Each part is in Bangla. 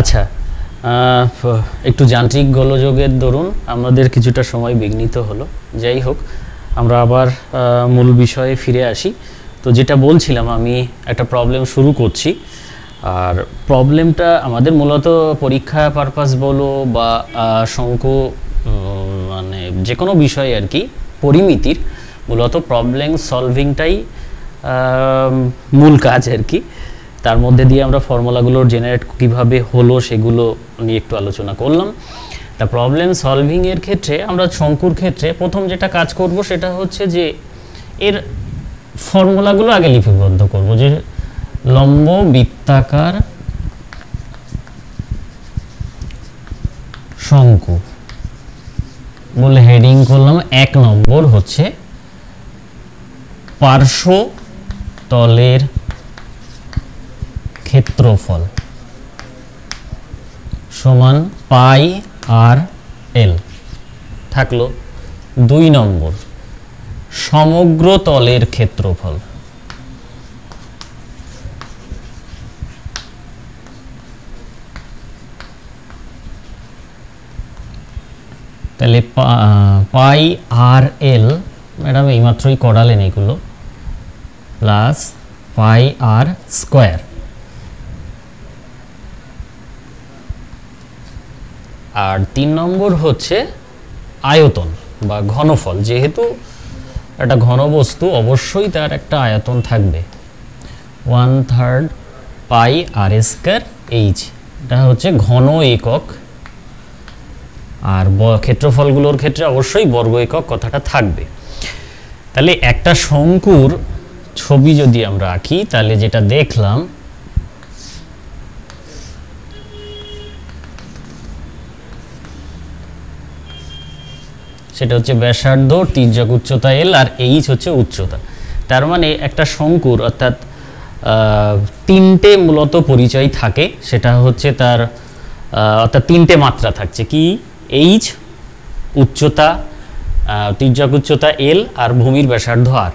আচ্ছা একটু যান্ত্রিক গোলযোগের দরুন আমাদের কিছুটা সময় বিঘ্নিত হলো। যাই হোক, আমরা আবার মূল বিষয়ে ফিরে আসি। তো যেটা বলছিলাম, আমি একটা প্রবলেম শুরু করছি। আর প্রবলেমটা আমাদের মূলত পরীক্ষা পারপাস বলো বা শঙ্কু মানে যে কোনো বিষয়ে আর কি, পরিমিতির মূলত প্রবলেম সলভিংটাই মূল কাজ আর কি। তার মধ্যে দিয়ে আমরা ফর্মুলাগুলোর জেনারেট কীভাবে হলো সেগুলো নিয়ে একটু আলোচনা করলাম। তা প্রবলেম সলভিংয়ের ক্ষেত্রে, আমরা শঙ্কুর ক্ষেত্রে প্রথম যেটা কাজ করব সেটা হচ্ছে যে এর ফর্মুলাগুলো আগে লিপিবদ্ধ করব যে লম্ব বৃত্তাকার শঙ্কু। বলে হেডিং করলাম, এক নম্বর হচ্ছে পার্শ্ব তলের ক্ষেত্রফল সমান পাই আর এল। থাকল দুই নম্বর, সমগ্র তলের ক্ষেত্রফল। তাহলে পাই আর এল, ম্যাডাম, এইমাত্রই করালেন এগুলো, প্লাস পাই আর স্কোয়ার। আর তিন নম্বর হচ্ছে আয়তন বা ঘনফল। যেহেতু একটা ঘনবস্তু অবশ্যই তার একটা আয়তন থাকবে। One third pi r square h. এটা হচ্ছে ঘন একক। আর ক্ষেত্রফলগুলোর ক্ষেত্রে অবশ্যই বর্গ একক কথাটা থাকবে। তাহলে একটা শঙ্কুর ছবি যদি আমরা আঁকি, তাহলে যেটা দেখলাম সেটা হচ্ছে ব্যাসার্ধ তির্যক উচ্চতা এল আর এইচ হচ্ছে উচ্চতা। তার মানে একটা শঙ্কুর, অর্থাৎ তিনটে মূলত পরিচয় থাকে, সেটা হচ্ছে তার অর্থাৎ তিনটে মাত্রা থাকছে কি? এইচ উচ্চতা তির্যক উচ্চতা এল আর ভূমির ব্যাসার্ধ আর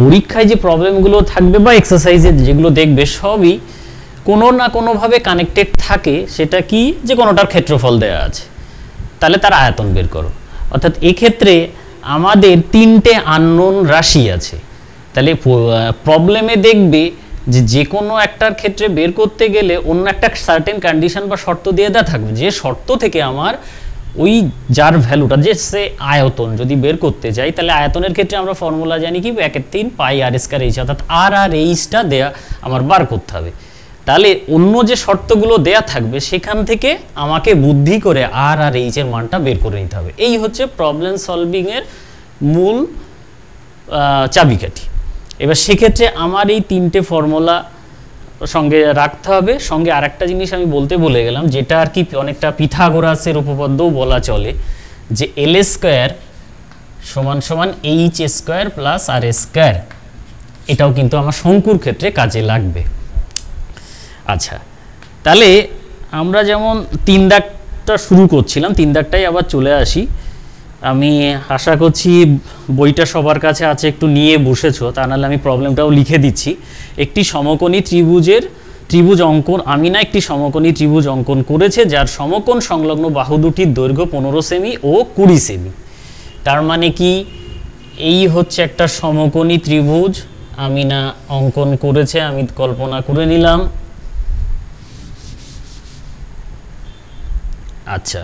পরীক্ষায় যে প্রবলেমগুলো থাকবে বা এক্সারসাইজে যেগুলো দেখবে, সবই কোনো না কোনোভাবে কানেক্টেড থাকে, সেটা কি? যে কোনোটার ক্ষেত্রফল দেওয়া আছে। তাহলে তার আয়তন বের করো। অর্থাৎ এক্ষেত্রে আমাদের তিনটে আননোন রাশি আছে। তাহলে প্রবলেমে দেখবে যে যে কোনো একটার ক্ষেত্রে বের করতে গেলে অন্য একটা সার্টেন কন্ডিশন বা শর্ত দিয়ে দেওয়া থাকবে। যে শর্ত থেকে আমার ওই যার ভ্যালুটা, যে সে আয়তন যদি বের করতে যাই, তাহলে আয়তনের ক্ষেত্রে আমরা ফর্মুলা জানি কি? একের তিন, পাই আর স্কার এইচ অর্থাৎ আর আর এইচটা দেয়া আমার বার করতে হবে। তাহলে অন্য যে শর্তগুলো দেয়া থাকবে, সেখান থেকে আমাকে বুদ্ধি করে আর আর এইচ এর মানটা বের করে নিতে হবে। এই হচ্ছে প্রবলেম সলভিং এর মূল চাবিকাঠি। এবার সেক্ষেত্রে আমার এই তিনটে ফর্মুলা সঙ্গে রাখতে হবে। সঙ্গে আরেকটা জিনিস আমি বলতে বলে গেলাম, যেটা আর কি অনেকটা পিথাগোরাসের উপপাদ্যও বলা চলে, যে এল স্কোয়ার সমান সমান h square plus r square এটাও কিন্তু আমার শঙ্কুর ক্ষেত্রে কাজে লাগবে। আচ্ছা। তাহলে আমরা যেমন তিন দাগটা শুরু করছিলাম, তিন দাগটাই আবার চলে আসি। আমি আশা করছি বইটা সবার কাছে আছে, একটু নিয়ে বসেছো, তা নাহলে আমি প্রবলেমটাও লিখে দিচ্ছি। একটি সমকোণী ত্রিভুজের ত্রিভুজ অঙ্কন আমি না একটি সমকোণী ত্রিভুজ অঙ্কন করেছে, যার সমকোণ সংলগ্ন বাহু দুটির দৈর্ঘ্য পনেরো সেমি ও কুড়ি সেমি। তার মানে কি? এই হচ্ছে একটা সমকোণী ত্রিভুজ আমি না অঙ্কন করেছে, আমি কল্পনা করে নিলাম। আচ্ছা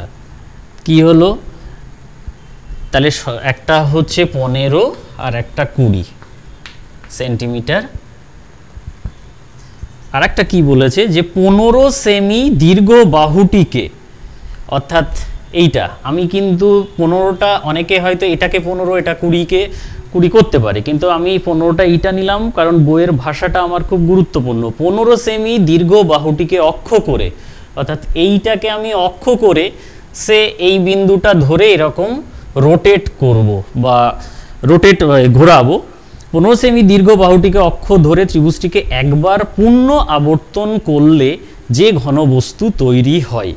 কি হলো? তাহলে একটা হচ্ছে পনেরো আর একটা কুড়ি সেন্টিমিটার। আর একটা কি বলেছে যে পনেরো সেমি দীর্ঘ বাহুটিকে, অর্থাৎ এইটা, আমি কিন্তু পনেরোটা, অনেকে হয়তো এটাকে পনেরো, এটা কুড়িকে, কুড়ি করতে পারে, কিন্তু আমি পনেরোটা এইটা নিলাম কারণ বইয়ের ভাষাটা আমার খুব গুরুত্বপূর্ণ। পনেরো সেমি দীর্ঘ বাহুটিকে অক্ষ করে অর্থাৎ এইটাকে আমি অক্ষ করে সে এই বিন্দুটা ধরে এরকম রোটেট করব বা রোটেট ঘোরাবো। পনেরো সেমি দীর্ঘ বাহুটিকে অক্ষ ধরে ত্রিভুজটিকে একবার পূর্ণ আবর্তন করলে যে ঘনবস্তু তৈরি হয়,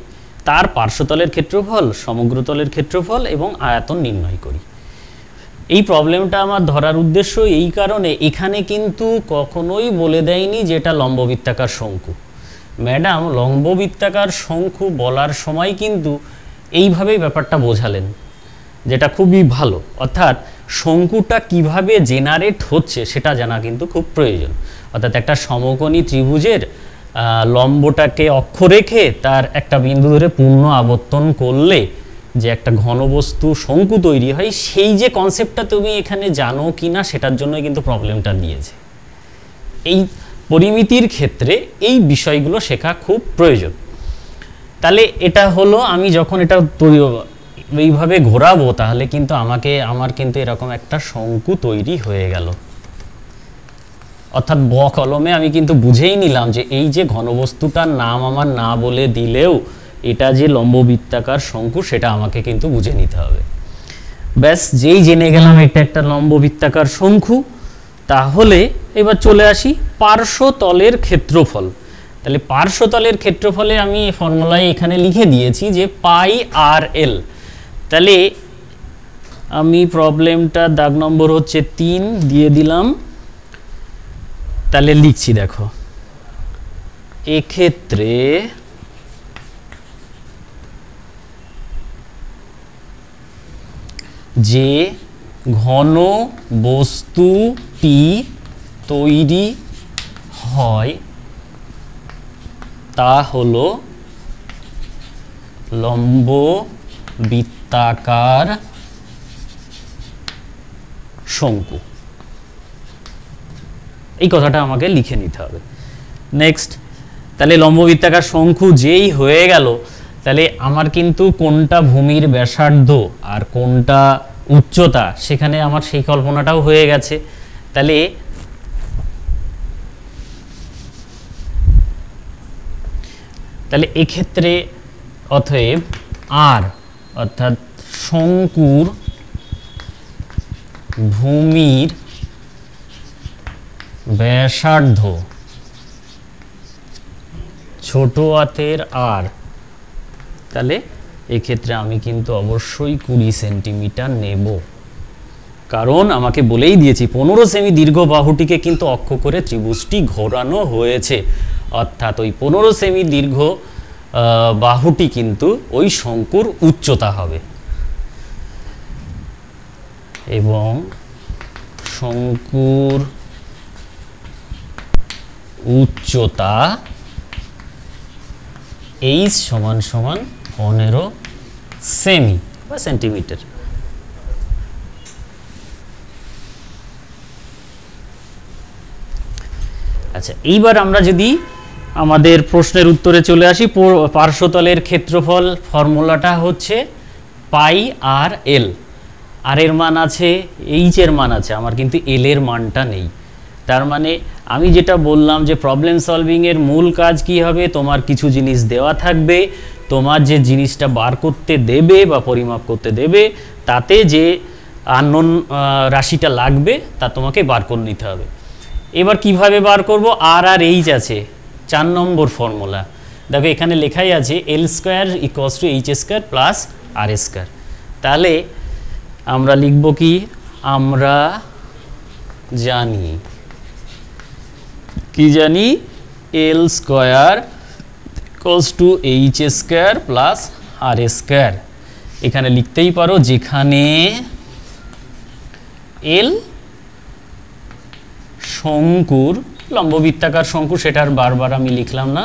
তার পার্শ্বতলের ক্ষেত্রফল সমগ্রতলের ক্ষেত্রফল এবং আয়তন নির্ণয় করি। এই প্রবলেমটা আমার ধরার উদ্দেশ্য এই কারণে, এখানে কিন্তু কখনোই বলে দেয়নি যে এটা লম্ববৃত্তাকার শঙ্কু। ম্যাডাম, লম্ববৃত্তাকার শঙ্কু বলার সময় কিন্তু এইভাবেই ব্যাপারটা বোঝালেন, যেটা খুবই ভালো। অর্থাৎ শঙ্কুটা কীভাবে জেনারেট হচ্ছে সেটা জানা কিন্তু খুব প্রয়োজন। অর্থাৎ একটা সমকোণী ত্রিভুজের লম্বটাকে অক্ষ রেখে তার একটা বিন্দু ধরে পূর্ণ আবর্তন করলে যে একটা ঘনবস্তু শঙ্কু তৈরি হয়, সেই যে কনসেপ্টটা তুমি এখানে জানো কি না সেটার জন্যই কিন্তু প্রবলেমটা দিয়েছে। এই পরিমিতির ক্ষেত্রে এই বিষয়গুলো শেখা খুব প্রয়োজন। তাহলে এটা হলো আমি যখন এটা তৈ- এইভাবে ঘোরাবো, তাহলে কিন্তু আমাকে, আমার কিন্তু এরকম একটা শঙ্কু তৈরি হয়ে গেল। অর্থাৎ ব কলমে আমি কিন্তু বুঝেই নিলাম যে এই যে ঘনবস্তুটার নাম আমার না বলে দিলেও এটা যে লম্ববৃত্তাকার শঙ্কু, সেটা আমাকে কিন্তু বুঝে নিতে হবে। ব্যাস, যেই জেনে গেলাম এটা একটা লম্ববৃত্তাকার শঙ্কু তাহলে এবার চলে আসি পার্শ্বতলের ক্ষেত্রফল। তাহলে পার্শ্বতলের ক্ষেত্রফলে আমি ফর্মুলায় এখানে লিখে দিয়েছি যে পাই আর এল। তাহলে আমি প্রবলেমটা দাগ নম্বর হচ্ছে তিন দিয়ে দিলাম। তাহলে লিখছি দেখো। এক্ষেত্রে যে ঘন বস্তুটি তৈরি হয়, তা হলো লম্ব বৃত্তাকার শঙ্কু। এই কথাটা আমাকে লিখে নিতে হবে। নেক্সট তাহলে লম্ববৃত্তাকার শঙ্কু যেই হয়ে গেল, তাহলে আমার কিন্তু কোনটা ভূমির ব্যাসার্ধ আর কোনটা উচ্চতা, সেখানে আমার সেই কল্পনাটাও হয়ে গেছে। তাহলে তাহলে এক্ষেত্রে অতএব আর, অর্থাৎ শঙ্কুর ভূমির ব্যাসার্ধ ছোট আতের আর, তাহলে এক্ষেত্রে আমি কিন্তু অবশ্যই কুড়ি সেন্টিমিটার নেব। কারণ আমাকে বলেই দিয়েছি, পনেরো সেমি দীর্ঘ বাহুটিকে কিন্তু অক্ষ করে ত্রিভুজটি ঘোরানো হয়েছে। অর্থাৎ ওই পনেরো সেমি দীর্ঘ বাহুটি কিন্তু ওই শঙ্কুর উচ্চতা হবে। এবং শঙ্কুর উচ্চতা এইচ সমান সমান পনেরো সেমি বা সেন্টিমিটার। আচ্ছা এইবার আমরা যদি আমাদের প্রশ্নের উত্তরে চলে আসি পার্শ্বতলের ক্ষেত্রফল, ফর্মুলাটা হচ্ছে পাই আর এল। আর এর মান আছে, এইচ এর মান আছে, আমার কিন্তু এল এর মানটা নেই। তার মানে আমি যেটা বললাম যে প্রবলেম সলভিংয়ের মূল কাজ কি হবে, তোমার কিছু জিনিস দেওয়া থাকবে। তোমার যে জিনিসটা বার করতে দেবে বা পরিমাপ করতে দেবে, তাতে যে আননোন রাশিটা লাগবে, তা তোমাকে বার করে নিতে হবে। এবার কীভাবে বার করব? আর আর এইচ আছে, চার নম্বর ফর্মুলা দেখো, এখানে লেখাই আছে l square equals to h square plus r square তাহলে আমরা লিখব কি? আমরা জানি। কি জানি? L square equals to h square plus r square এখানে লিখতেই পারো যেখানে এল শঙ্কুর, লম্ববৃত্তাকার শঙ্কু সেটার বারবার আমি লিখলাম না,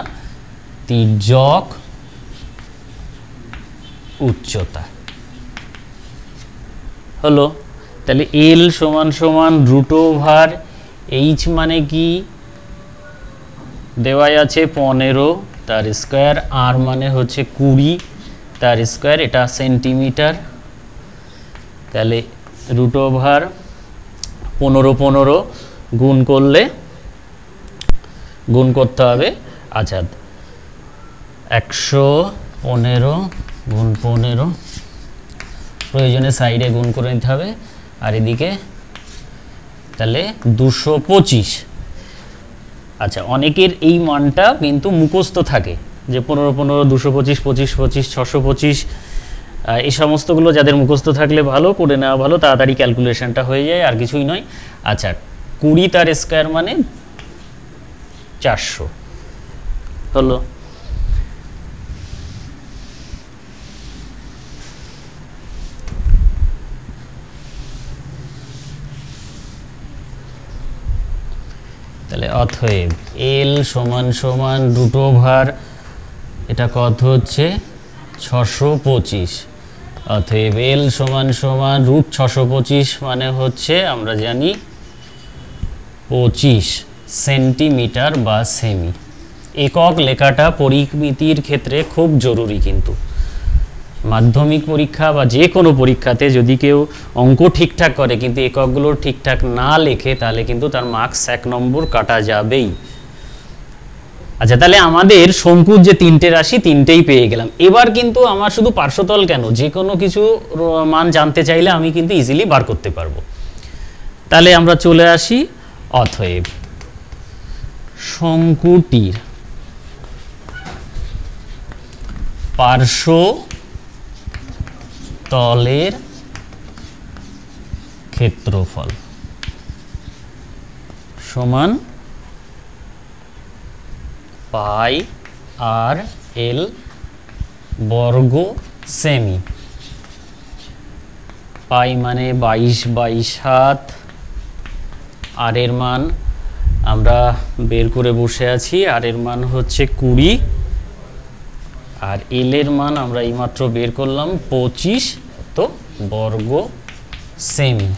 তির্যক উচ্চতা। হলো, তাহলে এল সমান সমান রুট ওভার এইচ মানে কি? দেওয়াই আছে পনেরো। তার স্কোয়ার, আর মানে হচ্ছে কুড়ি, তার স্কোয়ার এটা সেন্টিমিটার। তাহলে রুট ওভার পনেরো পনেরো গুণ করলে গুণ করতে হবে আচ্ছা একশো পনেরো গুণ পনেরো। প্রয়োজনে সাইডে গুণ করে নিতে হবে। আর এদিকে তাহলে দুশো পঁচিশ। আচ্ছা অনেকের এই মানটা কিন্তু মুখস্ত থাকে, যে পনেরো পনেরো, দুশো পঁচিশ পঁচিশ পঁচিশ, ছশো পঁচিশ এই সমস্তগুলো যাদের মুখস্ত থাকলে ভালো, করে নেওয়া ভালো, তাড়াতাড়ি ক্যালকুলেশনটা হয়ে যায়, আর কিছুই নয়। আচ্ছা কুড়ি তার স্কোয়ার মানে চারশো। হলো? তাহলে অতএব এল সমান সমান রুট ওভার এটা কত হচ্ছে? ছশো পঁচিশ। অতএব এল সমান সমান রুট ছশো পঁচিশ মানে হচ্ছে আমরা জানি পঁচিশ সেন্টিমিটার বা সেমি। একক লেখাটা পরিমিতির ক্ষেত্রে খুব জরুরি কিন্তু। মাধ্যমিক পরীক্ষা বা যে কোনো পরীক্ষাতে যদি কেউ অঙ্ক ঠিকঠাক করে, কিন্তু এককগুলো ঠিকঠাক না লেখে, তাহলে কিন্তু তার মার্কস এক নম্বর কাটা যাবেই। আচ্ছা তাহলে আমাদের শঙ্কুর যে তিনটে রাশি, তিনটেই পেয়ে গেলাম। এবার কিন্তু আমার শুধু পার্শ্বতল কেন? যে কোনো কিছু মান জানতে চাইলে আমি কিন্তু ইজিলি বার করতে পারব। তাহলে আমরা চলে আসি অথয়েব শঙ্কুটির। পার্শ্ব তলের ক্ষেত্রফল সমান পাই আর এল বর্গ সেমি। পাই মানে বাইশ বাই সাত। আর এর মান আমরা বের করে বসে আছি। আর এর মান হচ্ছে কুড়ি। আর এল এর মান আমরা এইমাত্র বের করলাম পঁচিশ, তো বর্গ সেমি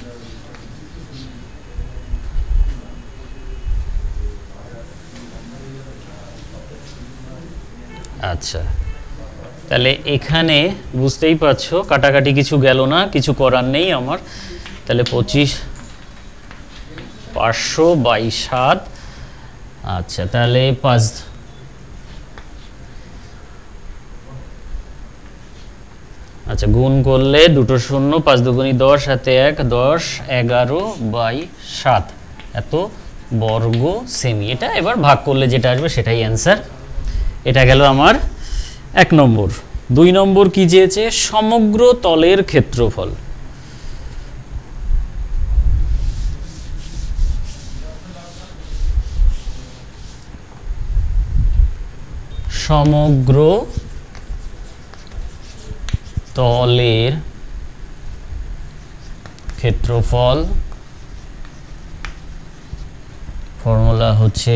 আচ্ছা তাহলে এখানে বুঝতেই পারছ, কাটাকাটি কিছু গেল না, কিছু করার নেই আমার। তাহলে পঁচিশ পাঁচশো বাই সাত। আচ্ছা তাহলে পাঁচ আচ্ছা গুণ করলে দুটো শূন্য, পাঁচ দুগুণি দশ হাতে এক, দশ, এগারো বাই সাত। এত বর্গ সেমি এটা এবার ভাগ করলে যেটা আসবে সেটাই অ্যান্সার এটা গেল আমার এক নম্বর। দুই নম্বর কি চেয়েছে? সমগ্র তলের ক্ষেত্রফল। সমগ্র তলের ক্ষেত্রফল ফর্মুলা হচ্ছে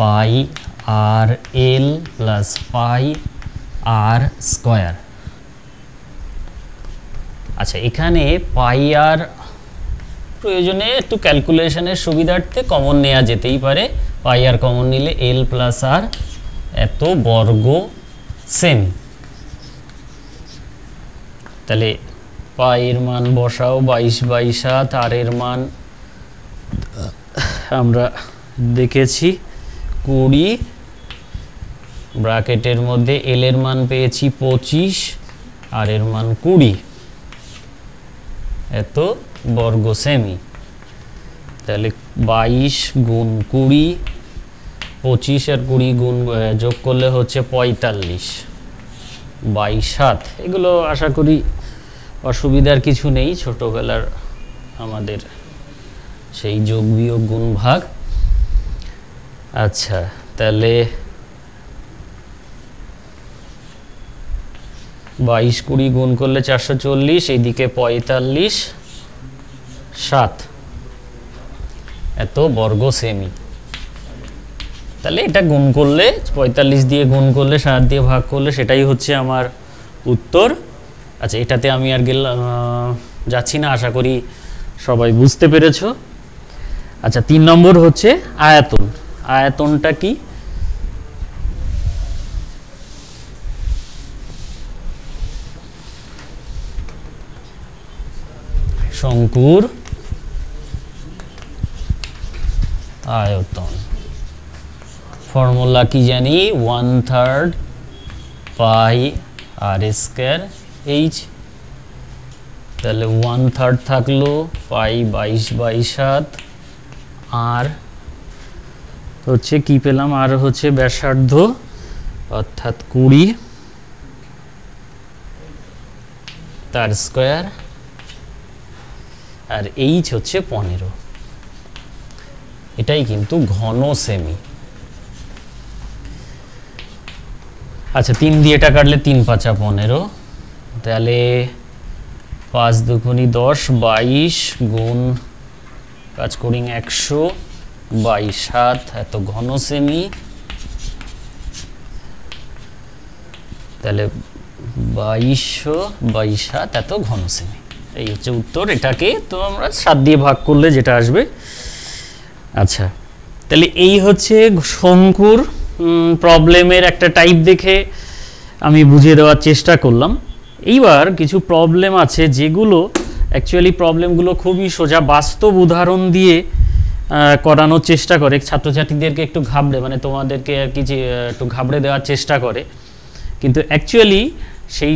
পাই আর এল প্লাস পাই আর স্কোয়ার। আচ্ছা এখানে পাই আর প্রয়োজনে একটু ক্যালকুলেশনের সুবিধার্থে কমন নেওয়া যেতেই পারে। পাই আর কমন নিলে এল প্লাস আর এত বর্গ সেম। তাহলে পায়ের মান বসাও, বাইশ বাই সাত আর এর মান আমরা দেখেছি কুড়ি, ব্র্যাকেটের মধ্যে এল এর মান পেয়েছি পঁচিশ, আর এর মান কুড়ি। এত বর্গ সেমি তাহলে বাইশ গুণ কুড়ি, পঁচিশ আর কুড়ি গুণ যোগ করলে হচ্ছে পঁয়তাল্লিশ। বাইশ সাত। এগুলো আশা করি অসুবিধার কিছু নেই, ছোটোবেলার আমাদের সেই যোগ বিয়োগ গুণ ভাগ আচ্ছা তাহলে বাইশ কুড়ি গুণ করলে চারশো চল্লিশ, এইদিকে পঁয়তাল্লিশ, সাত। এত বর্গ সেমি। তাহলে এটা গুণ করলে, পঁয়তাল্লিশ দিয়ে গুণ করলে, সাত দিয়ে ভাগ করলে, সেটাই হচ্ছে আমার উত্তর। আচ্ছা এটাতে আমি আর গেলাম যাচ্ছি না, আশা করি সবাই বুঝতে পেরেছ। আচ্ছা তিন নম্বর হচ্ছে আয়াতন। আয়াতনটা কি? শঙ্কুর আয়তন। ফর্মুলা কি জানি? One third pi r square h তাহলে ওয়ান থার্ড থাকল পাই বাইশ বাই সাত আর হচ্ছে কি পেলাম? আর হচ্ছে ব্যাসার্ধ, অর্থাৎ কুড়ি, তার স্কোয়ার আর এইচ হচ্ছে পনেরো। এটাই কিন্তু ঘন সেমি আচ্ছা তিন দিয়ে এটা কাটলে তিন পাঁচা পনেরো। তাহলে পাঁচ দুগুনি দশ, বাইশ গুণ কাজ করি একশো, বাইশ সাত, এত ঘন সেমি তাহলে বাইশশো, বাইশ সাত, এত ঘন সেমি এই হচ্ছে উত্তর, এটাকে তো আমরা সাত দিয়ে ভাগ করলে যেটা আসবে। আচ্ছা তাহলে এই হচ্ছে শঙ্কুর প্রবলেমের একটা টাইপ দেখে আমি বুঝিয়ে দেওয়ার চেষ্টা করলাম। এইবার কিছু প্রবলেম আছে যেগুলো অ্যাকচুয়ালি প্রবলেমগুলো খুবই সোজা, বাস্তব উদাহরণ দিয়ে করানোর চেষ্টা করে। ছাত্রছাত্রীদেরকে একটু ঘাবড়ে মানে তোমাদেরকে আর কি যে একটু ঘাবড়ে দেওয়ার চেষ্টা করে। কিন্তু অ্যাকচুয়ালি সেই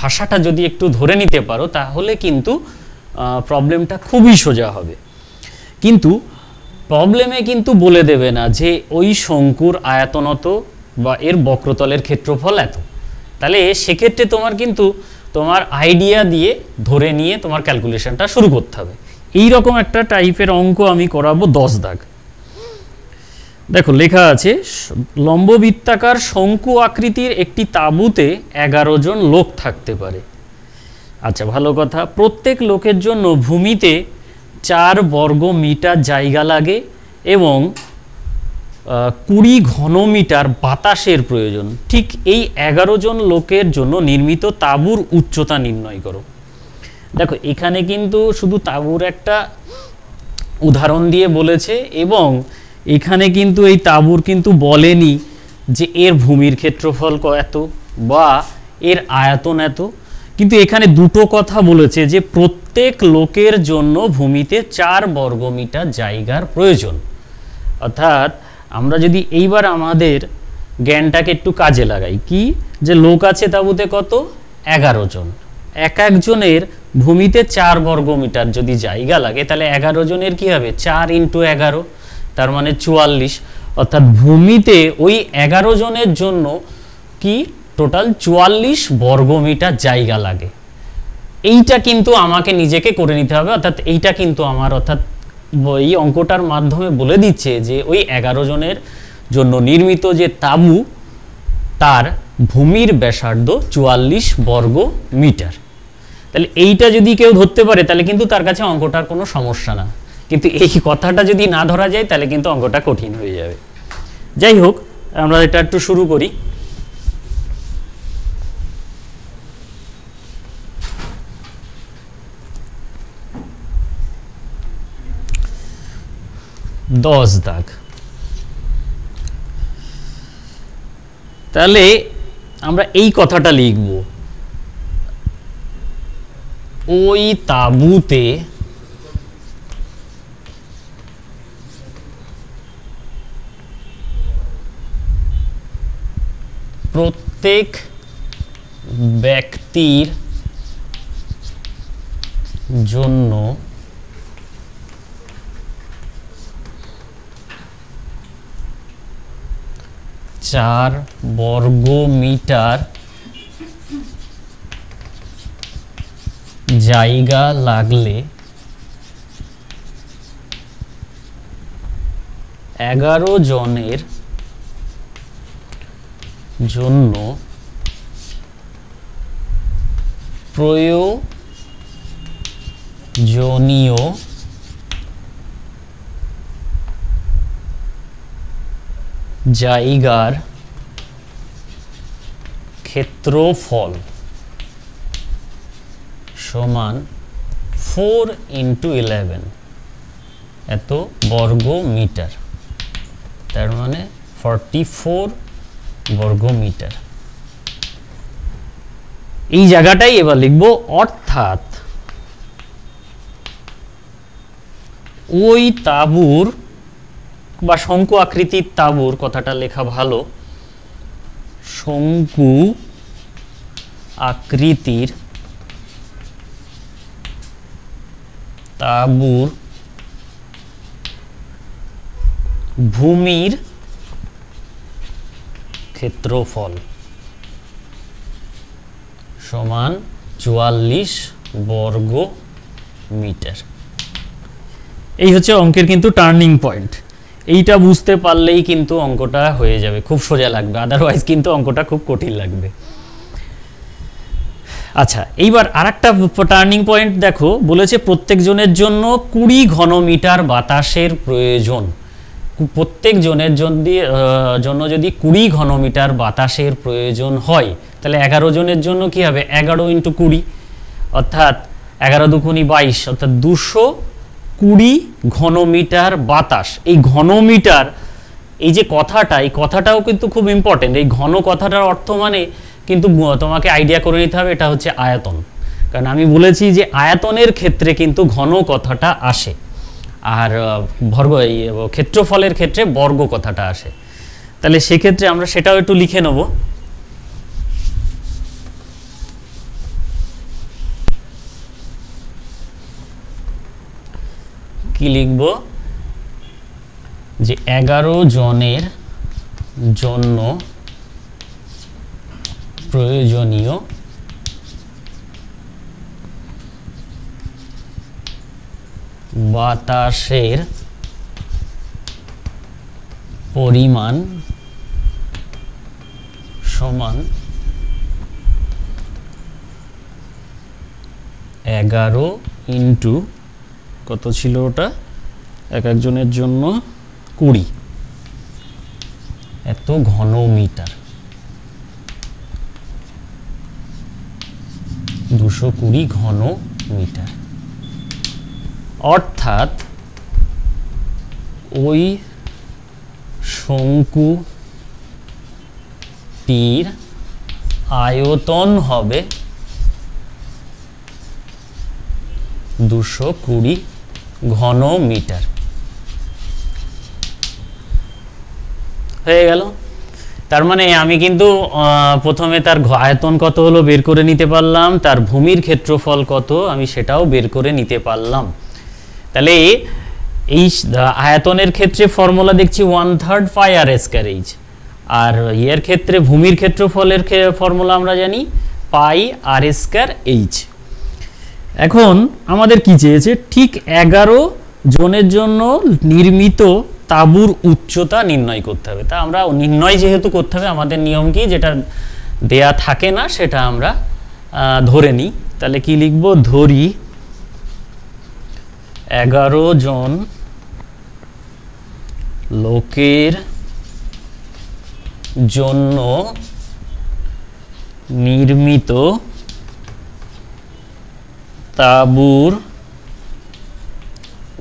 ভাষাটা যদি একটু ধরে নিতে পারো, তাহলে কিন্তু প্রবলেমটা খুবই সোজা হবে। কিন্তু প্রবলেমে কিন্তু বলে দেবে না যে, ওই শঙ্কুর আয়তনত বা এর বক্রতলের ক্ষেত্রফল এত। তাহলে সেক্ষেত্রে তোমার কিন্তু তোমার আইডিয়া দিয়ে ধরে নিয়ে তোমার ক্যালকুলেশনটা শুরু করতে হবে। এই রকম একটা টাইপের অঙ্ক আমি করাবো দশ দাগ। দেখো, লেখা আছে, লম্ববৃত্তাকার শঙ্কু আকৃতির একটি তাঁবুতে এগারো জন লোক থাকতে পারে। আচ্ছা ভালো কথা। প্রত্যেক লোকের জন্য ভূমিতে চার বর্গ মিটার জায়গা লাগে এবং কুড়ি ঘনমিটার বাতাসের প্রয়োজন। ঠিক এই এগারো জন লোকের জন্য নির্মিত তাঁবুর উচ্চতা নির্ণয় করো। দেখো, এখানে কিন্তু শুধু তাঁবুর একটা উদাহরণ দিয়ে বলেছে এবং এখানে কিন্তু এই তাঁবুর কিন্তু বলেনি যে এর ভূমির ক্ষেত্রফল এত বা এর আয়তন এত। কিন্তু এখানে দুটো কথা বলেছে যে প্রত্যেক লোকের জন্য ভূমিতে চার বর্গমিটার জায়গার প্রয়োজন। অর্থাৎ আমরা যদি এইবার আমাদের জ্ঞানটাকে একটু কাজে লাগাই, কি? যে লোক আছে তাবুতে কত? এগারো জন। এক একজনের ভূমিতে চার বর্গ মিটার যদি জায়গা লাগে, তাহলে এগারো জনের কি হবে? চার ইন্টু এগারো, তার মানে চুয়াল্লিশ। অর্থাৎ ভূমিতে ওই এগারো জনের জন্য কি? টোটাল চুয়াল্লিশ বর্গ মিটার জায়গা লাগে। এইটা কিন্তু আমাকে নিজেকে করে নিতে হবে, অর্থাৎ এইটা কিন্তু আমার, অর্থাৎ এই অঙ্কটার মাধ্যমে বলে দিচ্ছে যে ওই এগারো জনের জন্য নির্মিত যে তাঁবু, তার ভূমির ব্যাসার্ধ চুয়াল্লিশ বর্গ মিটার। তাহলে এইটা যদি কেউ ধরতে পারে, তাহলে কিন্তু তার কাছে অঙ্কটার কোনো সমস্যা না। কিন্তু এই কথাটা যদি না ধরা যায়, তাহলে কিন্তু অঙ্কটা কঠিন হয়ে যাবে। যাই হোক, আমরা এটা একটু শুরু করি। দশ দাগ তাহলে আমরা এই কথাটা লিখব। ওই তাঁবুতে প্রত্যেক ব্যক্তির জন্য চার বর্গ মিটার জায়গা লাগলে এগারো জনের জন্য প্রয়োজনীয় জায়গার ক্ষেত্রফল সমান ফোর ইন্টু ইলেভেন, এত বর্গ মিটার তার মানে ফর্টি ফোর বর্গ মিটার এই জায়গাটাই এবার লিখব, অর্থাৎ ওই তাঁবুর বা শঙ্কু আকৃতির তাঁবুর কথাটা লেখা ভালো। শঙ্কু আকৃতির তাঁবুর ভূমির ক্ষেত্রফল সমান চুয়াল্লিশ বর্গ মিটার এই হচ্ছে অঙ্কের কিন্তু টার্নিং পয়েন্ট এইটা বুঝতে পারলেই কিন্তু অঙ্কটা হয়ে যাবে, খুব সোজা লাগবে। আদারওয়াইজ কিন্তু অঙ্কটা খুব কঠিন লাগবে। আচ্ছা এইবার আরেকটা টার্নিং পয়েন্ট দেখো, বলেছে প্রত্যেকজনের জন্য কুড়ি ঘনমিটার বাতাসের প্রয়োজন। প্রত্যেক জনের জন্য যদি কুড়ি ঘনমিটার বাতাসের প্রয়োজন হয়, তাহলে এগারো জনের জন্য কি হবে? এগারো ইন্টু কুড়ি, অর্থাৎ এগারো দুকুনি বাইশ, অর্থাৎ দুশো কুড়ি ঘনমিটার বাতাস। এই ঘনমিটার, এই যে কথাটা, এই কথাটাও কিন্তু খুব ইম্পর্টেন্ট এই ঘন কথাটার অর্থ মানে কিন্তু তোমাকে আইডিয়া করে নিতে হবে, এটা হচ্ছে আয়তন। কারণ আমি বলেছি যে আয়তনের ক্ষেত্রে কিন্তু ঘন কথাটা আসে। আর বর্গ ক্ষেত্রফলের ক্ষেত্রে বর্গ কথাটা আসে। তাহলে সেক্ষেত্রে আমরা সেটাও একটু লিখে নেব। কি লিখব? যে এগারো জনের জন্য প্রয়োজনীয় বাতাসের পরিমাণ সমান এগারো ইন্টু কত ছিল ওটা? এক একজনের জন্য কুড়ি। এত ঘন মিটার। দুশো কুড়ি ঘন মিটার। অর্থাৎ ওই শঙ্কুটির আয়তন হবে দুশো কুড়ি ঘন মিটার। হয়ে গেল। তার মানে আমি কিন্তু প্রথমে তার আয়তন কত হলো বের করে নিতে পারলাম, তার ভূমির ক্ষেত্রফল কত আমি সেটাও বের করে নিতে পারলাম। তাহলে এই আয়তনের ক্ষেত্রে ফর্মুলা দেখছি one third pi r square h আর ইয়ের ক্ষেত্রে ভূমির ক্ষেত্রফলের ফর্মুলা আমরা জানি পাই আর স্কয়ার এইচ এখন আমাদের কি চেয়েছে? ঠিক এগারো জনের জন্য নির্মিত তাঁবুর উচ্চতা নির্ণয় করতে হবে। তা আমরা নির্ণয় যেহেতু করতে হবে, আমাদের নিয়ম কি? যেটা দেয়া থাকে না, সেটা আমরা ধরে নিই। তাহলে কি লিখব? ধরি এগারো জন লোকের জন্য নির্মিত তাঁবুর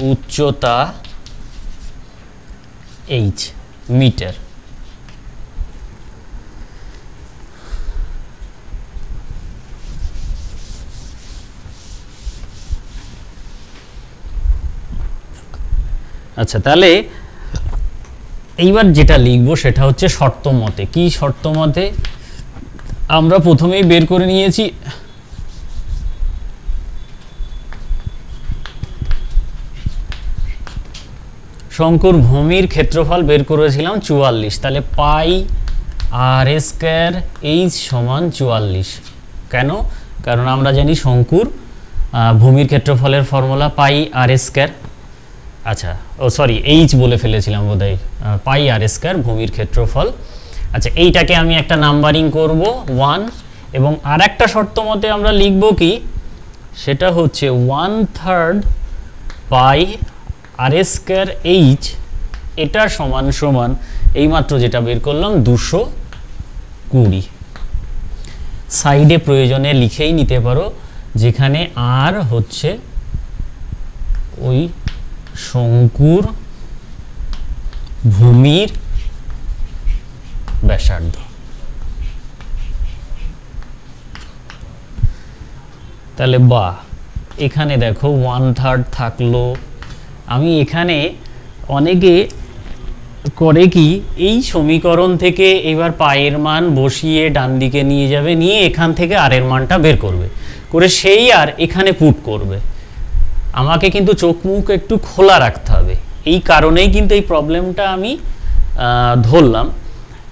উচ্চতা এইচ মিটার আচ্ছা তাহলে এইবার যেটা লিখব সেটা হচ্ছে শর্ত মতে। কি শর্ত মতে? আমরা প্রথমেই বের করে নিয়েছি শঙ্কুর ভূমির ক্ষেত্রফল বের করেছিলাম চুয়াল্লিশ। তাহলে পাই আর স্কোয়ার এইচ সমান চুয়াল্লিশ। কেন? কারণ আমরা জানি শঙ্কুর ভূমির ক্ষেত্রফলের ফর্মুলা পাই আর স্কোয়ার। আচ্ছা ও সরি, এইচ বলে ফেলেছিলাম বোধহয়। পাই আর স্কোয়ার, ভূমির ক্ষেত্রফল। আচ্ছা এইটাকে আমি একটা নাম্বারিং করব, ওয়ান। এবং আর একটা শর্ত মতে আমরা লিখব কি? সেটা হচ্ছে one third pi r square h, এটা সমান সমান এইমাত্র যেটা বের করলাম দুশো কুড়ি। সাইডে প্রয়োজনে লিখেই নিতে পারো, যেখানে আর হচ্ছে ওই শঙ্কুর ভূমির ব্যাসার্ধ। তাহলে বা, এখানে দেখো ওয়ান থার্ড থাকল আমি এখানে অনেকে করে কি, এই সমীকরণ থেকে এবার পায়ের মান বসিয়ে ডান দিকে নিয়ে যাবে, নিয়ে এখান থেকে আরের মানটা বের করবে। করে সেই আর এখানে পুট করবে। আমাকে কিন্তু চোখ মুখ একটু খোলা রাখতে হবে। এই কারণেই কিন্তু এই প্রবলেমটা আমি ধরলাম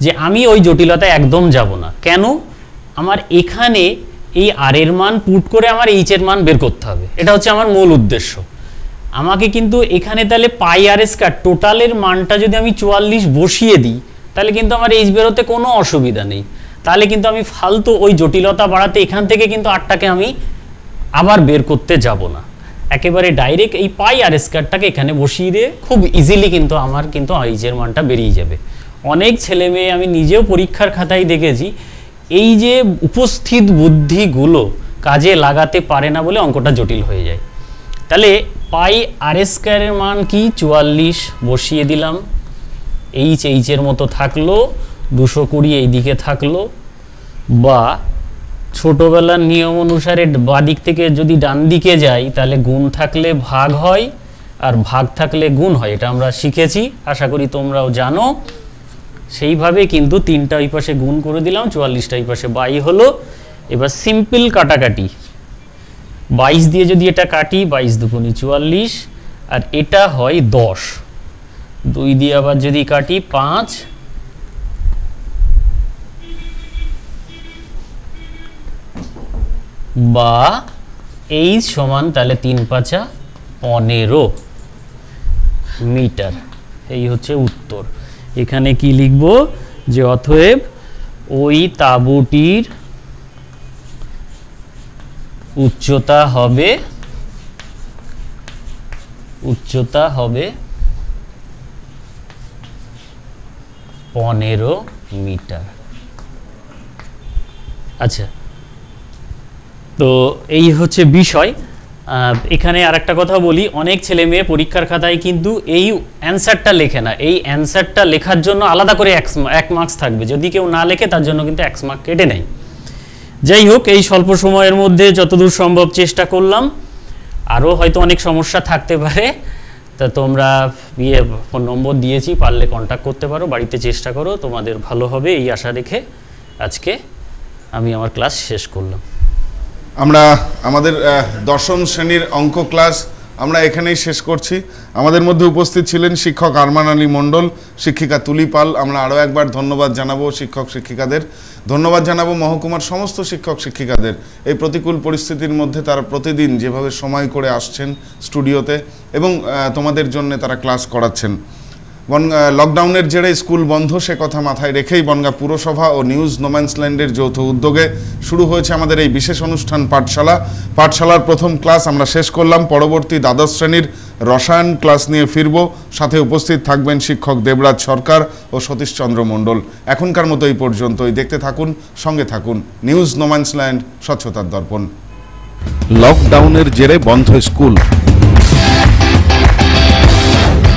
যে আমি ওই জটিলতায় একদম যাব না। কেন? আমার এখানে এই আর এর মান পুট করে আমার এইচ এর মান বের করতে হবে। এটা হচ্ছে আমার মূল উদ্দেশ্য। আমাকে কিন্তু এখানে তাহলে পাই আর স্কোয়ার টোটালের মানটা যদি আমি চুয়াল্লিশ বসিয়ে দিই, তাহলে কিন্তু আমার এইচ বেরোতে কোনো অসুবিধা নেই। তাহলে কিন্তু আমি ফালতু ওই জটিলতা বাড়াতে এখান থেকে কিন্তু আটটাকে আমি আবার বের করতে যাব না। একেবারে ডাইরেক্ট এই পাই আর স্কোয়ারটাকে এখানে বসিয়ে দিয়ে খুব ইজিলি কিন্তু আমার কিন্তু এইচের মানটা বেরিয়ে যাবে। অনেক ছেলে মেয়ে আমি নিজেও পরীক্ষার খাতায় দেখেছি, এই যে উপস্থিত বুদ্ধিগুলো কাজে লাগাতে পারে না বলে অঙ্কটা জটিল হয়ে যায়। তাহলে পাই আর স্কোয়ারের মান কি? চুয়াল্লিশ। বসিয়ে দিলাম। এইচ এইচের মতো থাকল। দুশো কুড়ি এইদিকে থাকল। বা ছোটবেলার নিয়ম অনুসারে বাদিক থেকে যদি ডান দিকে যাই, তাহলে গুণ থাকলে ভাগ হয় আর ভাগ থাকলে গুণ হয়। এটা আমরা শিখেছি। আশা করি তোমরাও জানো। সেইভাবে কিন্তু তিনটা ওই পাশে গুণ করে দিলাম। চুয়াল্লিশটা ওই পাশে বাই হলো। এবার সিম্পল কাটাকাটি। বাইশ দিয়ে যদি এটা কাটি, বাইশ দুগুণি চুয়াল্লিশ, আর এটা হয় দশ। দুই দিয়ে আবার যদি কাটি, পাঁচ। বা এইচ সমান তাহলে তিন পাঁচা পনেরো মিটার। এই হচ্ছে উত্তর। এখানে কি লিখব? যে অতএব ওই তাঁবুটির উচ্চতা হবে উচ্চতা হবে পনেরো মিটার। আচ্ছা তো এই হচ্ছে বিষয়। এখানে আর একটা কথা বলি, অনেক ছেলে মেয়ে পরীক্ষার খাতায় কিন্তু এই অ্যান্সারটা লেখে না। এই অ্যান্সারটা লেখার জন্য আলাদা করে এক মার্কস থাকবে। যদি কেউ না লেখে, তার জন্য কিন্তু এক মার্ক কেটে নেয়। যাই হোক, এই স্বল্প সময়ের মধ্যে যতদূর সম্ভব চেষ্টা করলাম। আরও হয়তো অনেক সমস্যা থাকতে পারে। তা তোমরা ইয়ে ফোন নম্বর দিয়েছি, পারলে কন্ট্যাক্ট করতে পারো, বাড়িতে চেষ্টা করো, তোমাদের ভালো হবে এই আশা রেখে আজকে আমি আমার ক্লাস শেষ করলাম। আমরা আমাদের দশম শ্রেণির অঙ্ক ক্লাস আমরা এখানেই শেষ করছি। আমাদের মধ্যে উপস্থিত ছিলেন শিক্ষক আরমান আলী মণ্ডল, শিক্ষিকা তুলি পাল। আমরা আরও একবার ধন্যবাদ জানাব শিক্ষক শিক্ষিকাদের। ধন্যবাদ জানাব মহকুমার সমস্ত শিক্ষক শিক্ষিকাদের। এই প্রতিকূল পরিস্থিতির মধ্যে তারা প্রতিদিন যেভাবে সময় করে আসছেন স্টুডিওতে এবং তোমাদের জন্য তারা ক্লাস করাচ্ছেন। লকডাউনের জেরে স্কুল বন্ধ, সে কথা মাথায় রেখেই বনগা পুরসভা ও নিউজ নোম্যান্সল্যান্ডের যৌথ উদ্যোগে শুরু হয়েছে আমাদের এই বিশেষ অনুষ্ঠান পাঠশালা। পাঠশালার প্রথম ক্লাস আমরা শেষ করলাম, পরবর্তী দ্বাদশ শ্রেণির রসায়ন ক্লাস নিয়ে ফিরব। সাথে উপস্থিত থাকবেন শিক্ষক দেবরাজ সরকার ও সতীশচন্দ্র মণ্ডল। এখনকার মতো এই পর্যন্তই। দেখতে থাকুন, সঙ্গে থাকুন। নিউজ নোম্যান্সল্যান্ড, স্বচ্ছতার দর্পণ। লকডাউনের জেরে বন্ধ স্কুল।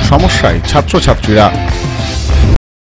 সমস্যায় ছাত্রছাত্রীরা